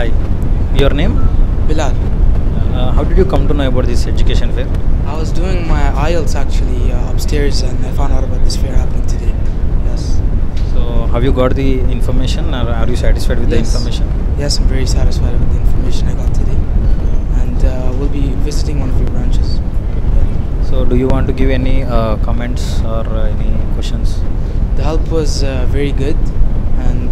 hi. Your name? Bilal. Uh, how did you come to know about this education fair? I was doing my IELTS actually uh, upstairs and I found out about this fair happening today. Yes. So, have you got the information or are you satisfied with the information? Yes, I'm very satisfied with the information I got today. And uh, we'll be visiting one of your branches. So, do you want to give any uh, comments or uh, any questions? The help was uh, very good and